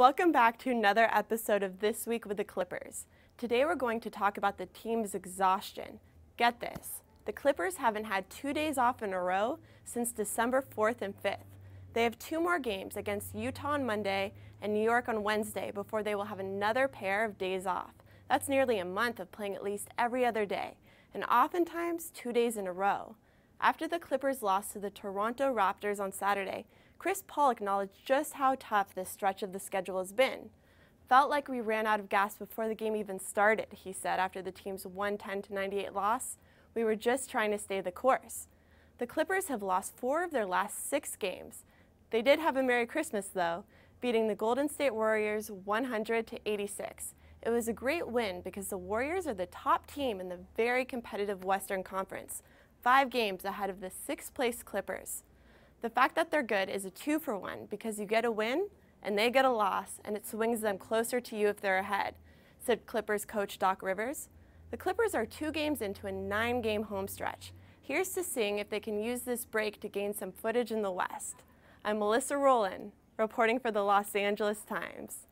Welcome back to another episode of This Week with the Clippers. Today we're going to talk about the team's exhaustion. Get this, the Clippers haven't had two days off in a row since December 4th and 5th. They have two more games against Utah on Monday and New York on Wednesday before they will have another pair of days off. That's nearly a month of playing at least every other day, and oftentimes two days in a row. After the Clippers lost to the Toronto Raptors on Saturday, Chris Paul acknowledged just how tough this stretch of the schedule has been. Felt like we ran out of gas before the game even started, he said after the team's 110-98 loss. We were just trying to stay the course. The Clippers have lost four of their last six games. They did have a Merry Christmas, though, beating the Golden State Warriors 100 to 86. It was a great win because the Warriors are the top team in the very competitive Western Conference, five games ahead of the sixth place Clippers. The fact that they're good is a two for one because you get a win and they get a loss and it swings them closer to you if they're ahead, said Clippers coach Doc Rivers. The Clippers are two games into a nine game home stretch. Here's to seeing if they can use this break to gain some footage in the West. I'm Melissa Rohlin, reporting for the Los Angeles Times.